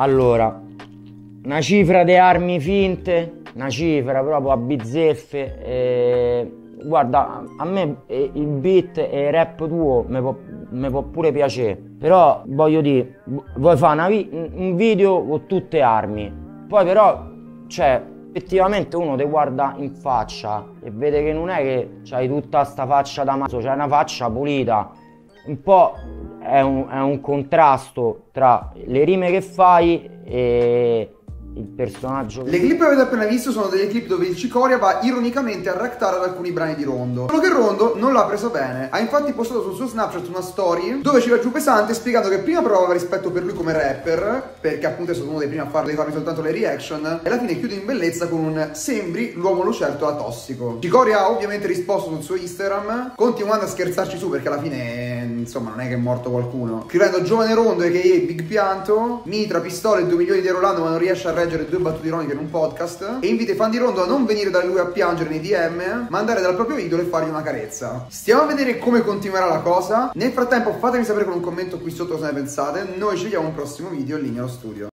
Allora, una cifra di armi finte, una cifra proprio a bizzeffe. E... Guarda, a me il beat e il rap tuo mi può, può, pure piacere, però voglio dire, vuoi fare un video con tutte armi, poi però, cioè, effettivamente uno ti guarda in faccia e vede che non è che c'hai tutta sta faccia da mazzo, c'hai una faccia pulita. Un po' è un, è un contrasto tra le rime che fai e il personaggio. Le clip che avete appena visto sono delle clip dove il Cicoria va ironicamente a reactare ad alcuni brani di Rondo. Solo che Rondo non l'ha preso bene. Ha infatti postato sul suo Snapchat una story dove ci va giù pesante spiegando che prima provava rispetto per lui come rapper, perché appunto è stato uno dei primi a farle farmi soltanto le reaction, e alla fine chiude in bellezza con un sembri l'uomo lucerto a tossico. Cicoria ha ovviamente risposto sul suo Instagram, continuando a scherzarci su perché alla fine insomma non è che è morto qualcuno. Scrivendo giovane Rondo e che Big Pianto, Mitra, pistole, 2 milioni di euro l'anno ma non riesce a reggere due battute ironiche in un podcast e invita i fan di Rondo a non venire da lui a piangere nei DM, ma andare dal proprio idolo e fargli una carezza. Stiamo a vedere come continuerà la cosa. Nel frattempo fatemi sapere con un commento qui sotto cosa ne pensate. Noi ci vediamo in un prossimo video lì nello studio.